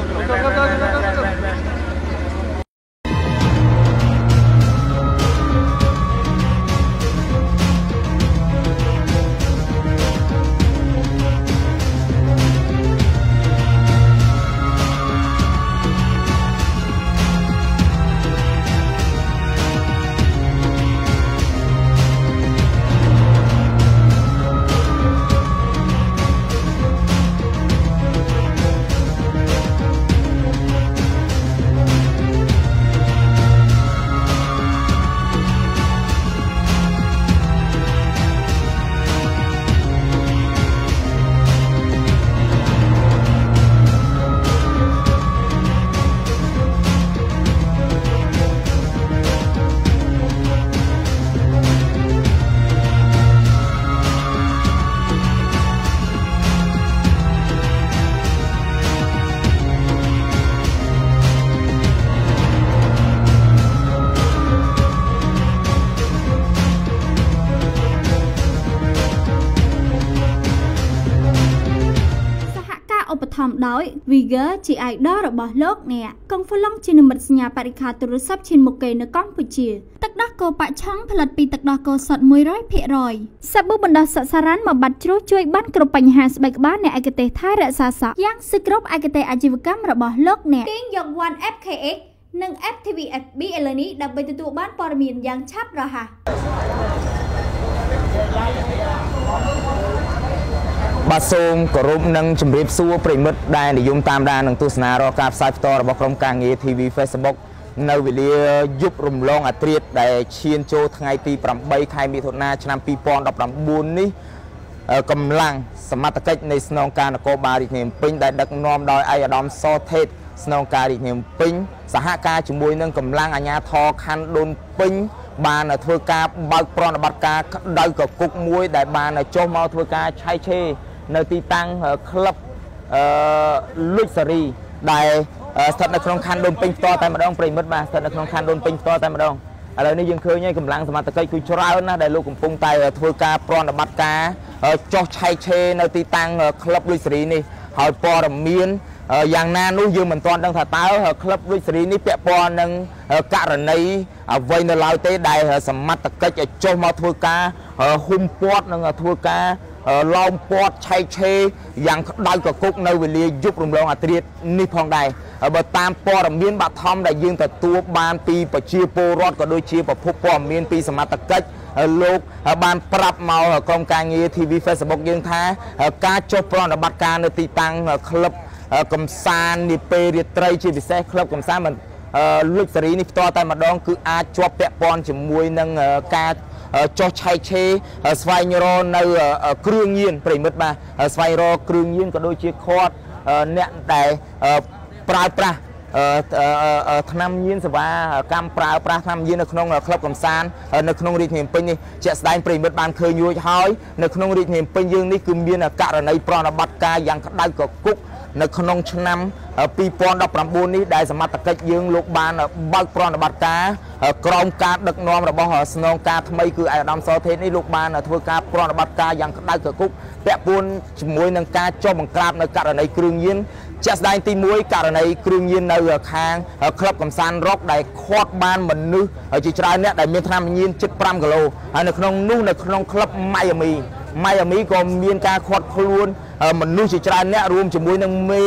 あり。 ត្ថម្ភដោយ Viger ជា idol របស់លោកអ្នកកុងហ្វឡុងជានិមិត្តសញ្ញាបរិខាទូរស័ព្ទឈានមុខគេនៅកម្ពុជាទឹកដោះគោបាក់ឆុងផលិតពីទឹកដោះគោសុទ្ធ100%សាប៊ូបណ្ដោះសក់សារ៉ាន់មកបាត់ជ្រោះជួយបានគ្រប់បញ្ហាស្បែកក្បាលអ្នកឯកទេសថែរក្សាសក់យ៉ាងស៊ីគ្រប់ឯកទេសអាជីវកម្មរបស់លោកអ្នកគីងយក One FKX និង FTVFB ឥឡូវនេះដើម្បីទទួលបានព័ត៌មានយ៉ាងឆាប់រហ័ស បាទសូមគោរពនិងជម្រាបសួរប្រិមិត្តដែលនិយមតាមដាននិងទស្សនារាល់ការផ្សាយផ្ទាល់របស់ក្រុមការងារ TV Facebook នៅវេលាយប់រំលងអាត្រាតដែលឈានចូលថ្ងៃទី8ខែមិថុនាឆ្នាំ2019នេះអឺកម្លាំងសមត្ថកិច្ចនៃស្នងការនគរបាលរាជធានីភ្នំពេញដែលដឹកនាំដោយឯកឧត្តមសថេតស្នងការរាជធានីភ្នំពេញសហការជាមួយនឹងកម្លាំងអាជ្ញាធរខណ្ឌដូនពេញបានធ្វើការបើកប្រតិបត្តិការក្តៅកគុកមួយដែលបានចុះមកធ្វើការឆៃឆេរ នៅទីតាំងក្លឹបអឺលុចសារីដែលស្ថិតនៅក្នុងខណ្ឌដូនពេញផ្ទាល់តែម្ដងប្រិមិត្តបាទស្ថិតនៅក្នុងខណ្ឌដូនពេញផ្ទាល់តែម្ដងឥឡូវនេះយើងឃើញហើយកម្លាំងសមត្ថកិច្ចគឺច្រើនណាស់ដែលលោកកំពុងតែធ្វើការប្រតិបត្តិការចុះឆែកឆេរនៅទីតាំងក្លឹបលុចសេរីនេះហើយព័ត៌មានយ៉ាងណានោះយើងមិនទាន់ដឹងថាតើក្លឹបលុចសេរីនេះពាក់ព័ន្ធនឹងករណីអ្វីនៅឡើយទេដែលសមត្ថកិច្ចចុះមកធ្វើការហ៊ុំព័ទ្ធនិងធ្វើការ ឡោមព័ទ្ធឆែកឆេរយ៉ាងក្តៅកគុកនៅវេលាយប់រំលងអាត្រាតនេះផងដែរបើតាមព័ត៌មានបឋមដែលយើងទទួលបានពីប្រជាពលរដ្ឋក៏ដូចជាប្រភពព័ត៌មានពីសមត្ថកិច្ចលោកបានប្រាប់មកក្រុមការងារ TV Facebook យើងថា ការចុះប្រតិបត្តិការនៅទីតាំងក្លឹបកំសាន្តនាពេលរាត្រីជាពិសេសក្លឹបកំសាន្តមិនលុចសេរីនេះផ្ទាល់តែម្ដងគឺអាចជាប់ពាក់ព័ន្ធជាមួយនឹងការ ចុះឆែកឆេរស្វែងរកនៅគ្រឿងញៀនប្រិមិត្តបាទស្វែងរកគ្រឿងញៀនក៏ដូចជាខាត់អ្នកដែលប្រើប្រាស់ឆ្នាំញៀនសេវាកម្មប្រើប្រាស់ឆ្នាំញៀននៅក្នុងក្លឹបកំសាន្តនៅក្នុងរាជធានីភ្នំពេញនេះជាក់ស្ដែងប្រិមិត្តបានឃើញរួចហើយនៅក្នុងរាជធានីភ្នំពេញយើងនេះគឺមានករណីប្រណិបត្តិការយ៉ាងក្តៅកគុក នៅក្នុងឆ្នាំ2019នេះដែលសមត្ថកិច្ចយើងលោកបានបើកប្រណិបត្តិការក្រោមការដឹកនាំរបស់ស្នងការថ្មីគឺឯកឧត្តមសថេតនេះលោកបានធ្វើការប្រណិបត្តិការយ៉ាងក្តៅកគុកពាក់ព័ន្ធជាមួយនឹងការចុះបង្ក្រាបនៅករណីគ្រឿងញៀនជាក់ស្ដែងទី1ករណីគ្រឿងញៀននៅខាងក្លឹបកំសាន្តរកដែលខាត់បានមនុស្សជាច្រើនអ្នកដែលមានថ្នាំញៀនជិត5គីឡូហើយនៅក្នុងនោះនៅក្នុងក្លឹបម៉ៃអាមីម៉ៃអាមីក៏មានការខាត់ខ្លួនមនុស្សជាច្រើនអ្នករួមជាមួយនឹងមេ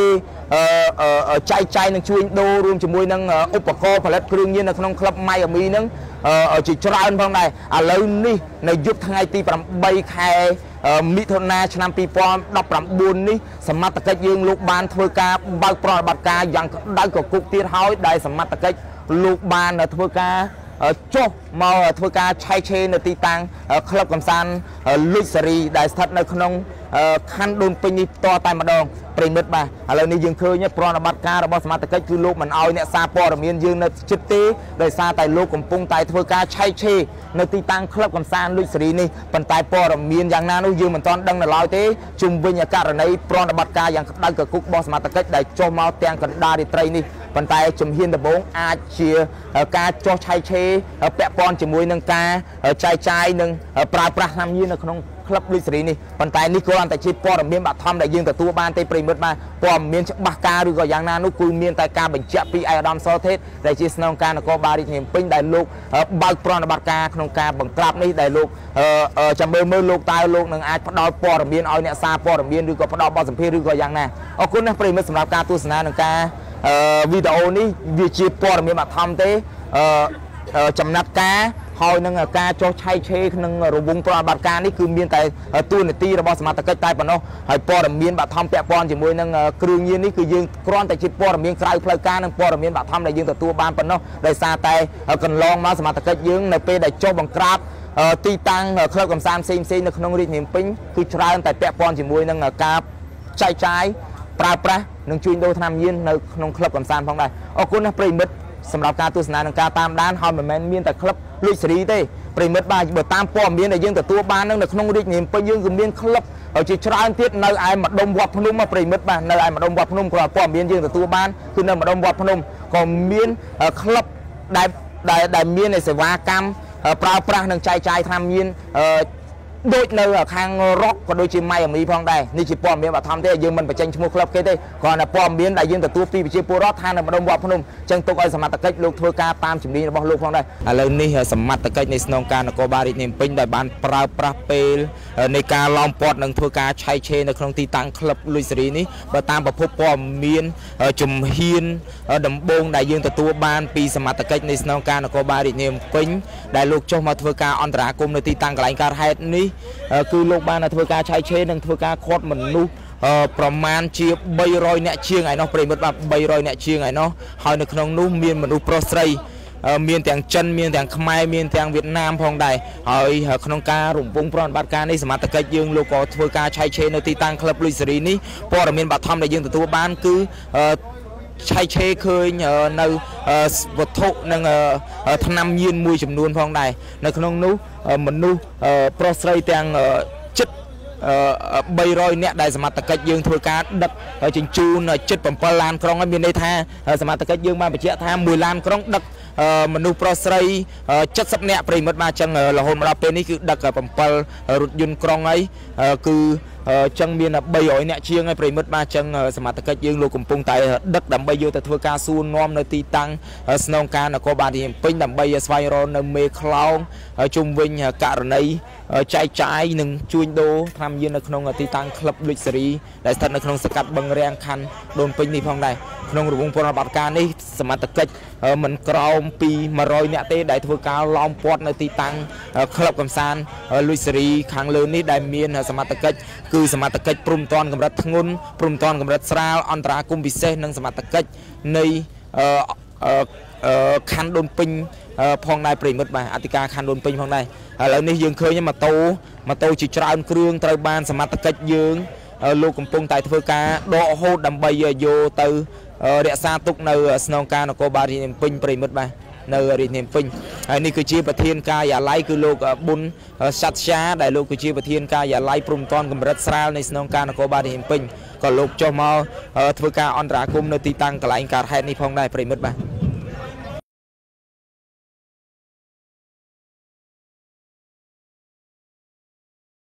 ចែកចាយនឹងជួញដូររួមជាមួយនឹងឧបករណ៍ផលិតគ្រឿងញៀននៅក្នុងក្លឹបម៉ៃអាមីហ្នឹងជាច្រើនផងដែរឥឡូវនេះនៅយប់ថ្ងៃទី8ខែមិថុនាឆ្នាំ2019នេះសមត្ថកិច្ចយើងលោកបានធ្វើការបើកប្រតិបត្តិការយ៉ាងក្តៅកគុកទៀតហើយដែលសមត្ថកិច្ចលោកបានធ្វើការចុះមកធ្វើការឆែកឆេរនៅទីតាំងក្លឹបកំសាន្តលុចសេរីដែលស្ថិតនៅក្នុង ខណ្ឌដូនពេញនេះផ្ទាល់តែម្ដងប្រិមិត្តបាទឥឡូវនេះយើងឃើញប្រណិបត្តិការរបស់សមាជិកគឺលោកមិនអោយអ្នកសារព័ត៌មានយើងនៅជិតទេដោយសារតែលោកកំពុងតែធ្វើការឆែកឆេរនៅទីតាំងក្លឹបកំសាន្តលុចសេរីនេះប៉ុន្តែព័ត៌មានយ៉ាងណានោះយើងមិនទាន់ដឹងនៅឡើយទេជុំវិញករណីប្រណិបត្តិការយ៉ាងក្តៅកគុករបស់សមាជិកដែលចុះមកទាំងកណ្ដាលរាត្រីនេះ ប៉ុន្តែជំហានដំបូងអាចជាការចោះឆៃឆេរពាក់ព័ន្ធជាមួយនឹងការចែកចាយនិងប្រើប្រាស់ថ្នាំញៀននៅក្នុងក្លឹបលុយសេរីនេះប៉ុន្តែនេះគ្រាន់តែជាព័ត៌មានបឋមដែលយើងទទួលបានទេប្រិមិត្តបាទព័ត៌មានច្បាស់ការឬក៏យ៉ាងណានោះគឺមានតែការបញ្ជាក់ពីឯកឧត្តមសថេតដែលជាស្នងការនគរបាលរាជធានីពេញដែលលោកបើកប្រណិប័តការក្នុងការបង្ក្រាបនេះដែលលោកចាំមើលមើលលោកតើលោកនឹងអាចផ្ដល់ព័ត៌មានឲ្យអ្នកសារព័ត៌មានឬក៏ផ្ដល់បទសម្ភាសន៍ឬក៏យ៉ាងណាអរគុណណាស់ប្រិមិត្តសម្រាប់ការទស្សនានិងការ វីដេអូនេះវាជាព័ត៌មានបឋមទេចំណាត់ការហើយនឹងការចោះឆៃឆេក្នុងរង្វង់ប្រតិបត្តិការនេះគឺមានតែទួលនីតិរបស់សមាជិកតែប៉ុណ្ណោះហើយព័ត៌មានបឋមពាក់ព័ន្ធជាមួយនឹងគ្រឿងញៀននេះគឺយើងគ្រាន់តែជាព័ត៌មានក្រៅផ្លូវការនិងព័ត៌មានបឋមដែលយើងទទួលបានប៉ុណ្ណោះដោយសារតែកន្លងមកសមាជិកយើងនៅពេលដែលចុះបង្ក្រាបទីតាំងក្លឹបកំសាន្តផ្សេងផ្សេងនៅក្នុងរាជធានីពេញគឺច្រើនតែពាក់ព័ន្ធជាមួយនឹងការចែកចាយប្រើប្រាស់ និងជួញដូរថ្នាំញៀននៅក្នុងក្លឹបកំសាន្តផងដែរអរគុណណាស់ប្រិមិត្តសម្រាប់ការទស្សនានិងការតាមដានហើយមិនមែនមានតែក្លឹបលួចសេរីទេប្រិមិត្តបាទបើតាមព័ត៌មានដែលយើងទទួលបាននៅក្នុងរាជនាមពេញយើងគឺមានក្លឹបហើយជាច្រើនទៀតនៅឯម្ដុំវត្តភ្នំប្រិមិត្តបាទនៅឯម្ដុំវត្តភ្នំគ្រាន់ព័ត៌មានយើងទទួលបានគឺនៅម្ដុំវត្តភ្នំក៏មានក្លឹបដែលដែលមានសេវាកម្មប្រើប្រាស់និងចែកចាយថ្នាំញៀន ដូចនៅខាងរ៉ុកក៏ដូចជាម៉ៃអាមីផងដែរនេះជាព័ត៌មានបឋមទេយើងមិនបញ្ចេញឈ្មោះក្លឹបគេទេគ្រាន់តែព័ត៌មានដែលយើងទទួលពីប្រជាពលរដ្ឋថានៅម្ដុំវត្តភ្នំអញ្ចឹងទុកឲ្យសមត្ថកិច្ចលោកធ្វើការតាមជំនាញរបស់លោកផងដែរឥឡូវនេះសមត្ថកិច្ចនៃស្នងការនគរបាលរាជធានីពេញដែលបានប្រើប្រាស់ពេលនៃការឡោមព័ទ្ធនិងធ្វើការឆែកឆេរនៅក្នុងទីតាំងក្លឹបលុយសេរីនេះបើតាមប្រភពព័ត៌មានជំហានដំបូងដែលយើងទទួលបានពីសមត្ថកិច្ចនៃស្នងការនគរបាលរាជធានីពេញដែលលោកចុះមកធ្វើការអន្តរាគមន៍នៅទីតាំងកន្លែងកើតហេតុនេះគឺលោកបានធ្វើការឆែកឆេរនិងធ្វើការខាត់មនុស្សប្រមាណជា300អ្នកជាងឯនោះប្រិមិត្តបាទ300អ្នកជាងឯនោះហើយនៅក្នុងនោះមានមនុស្សប្រុសស្រីមានទាំងចិនមានទាំងខ្មែរមានទាំងវៀតណាមផងដែរហើយក្នុងការរំពងប្រតិបត្តិការនេះសមត្ថកិច្ចយើងលោកក៏ធ្វើការឆែកឆេរនៅទីតាំងក្លឹបលុយសេរីនេះព័ត៌មានបឋមដែលយើងទទួលបានគឺ ឆៃឆេឃើញនៅវត្ថុនិងថ្នាំញៀនមួយចំនួនផងដែរនៅក្នុងនោះមនុស្សប្រុសស្រីទាំងជិត300នាក់ដែលសមត្ថកិច្ចយើងធ្វើការដឹកជញ្ជូនជិត7ឡានក្រុងហើយមានន័យថាសមត្ថកិច្ចយើងបានបញ្ជាក់ថា1ឡានក្រុងដឹកមនុស្សប្រុសស្រី70នាក់ប្រិមិត្តមកអញ្ចឹងរហូតមកដល់ពេលនេះគឺដឹក7រថយន្តក្រុងហើយគឺអញ្ចឹងមាន300អ្នកជាងហើយប្រិមិត្តបាទអញ្ចឹងសមត្ថកិច្ចយើងលោកកំពុងតែដឹកដើម្បីយកទៅធ្វើការសួរនាំនៅទីតាំងស្នងការនគរបាលរាជពេញដើម្បីស្វែងរកនៅមេខ្លោងជុំវិញករណីចែកចាយនិងជួញដូរថ្នាំយាននៅក្នុងទីតាំងក្លឹបលុចសេរីដែលស្ថិតនៅក្នុងសកាត់បឹងរាំងខណ្ឌដូនពេញនេះផងដែរក្នុងរង្វង់ប្រតិបត្តិការនេះសមត្ថកិច្ច មិនក្រោមពី100នាក់ទេដែលធ្វើការឡោមព័ទ្ធនៅទីតាំងក្លឹបកំសាន្តលុចសេរីខាងលើនេះដែលមានសមត្ថកិច្ចគឺសមត្ថកិច្ចព្រំតាន់កម្រិតធ្ងន់ព្រំតាន់កម្រិតស្រាលអន្តរាគមពិសេសនិងសមត្ថកិច្ចនៃខណ្ឌដូនពេញផងដែរប្រិមិត្តបាទអធិការខណ្ឌដូនពេញផងដែរឥឡូវនេះយើងឃើញម៉ូតូម៉ូតូជាច្រើនគ្រឿងត្រូវបានសមត្ថកិច្ចយើង លោកកំពុងតែធ្វើការដកហូតដើម្បីយកទៅរក្សាទុកនៅស្នងការនគរបាលរាជធានីពេញប្រិមិត្តបាទនៅរាជធានីពេញហើយនេះគឺជាប្រធានការិយាល័យគឺលោកប៊ុនសັດជាដែលលោកគឺជាប្រធានការិយាល័យព្រំតាន់កម្រិតស្រាលនៃស្នងការនគរបាលរាជធានីពេញក៏លោកចុះមកធ្វើការអន្តរាគមន៍នៅទីតាំងកន្លែងកើតហេតុនេះផងដែរប្រិមិត្តបាទ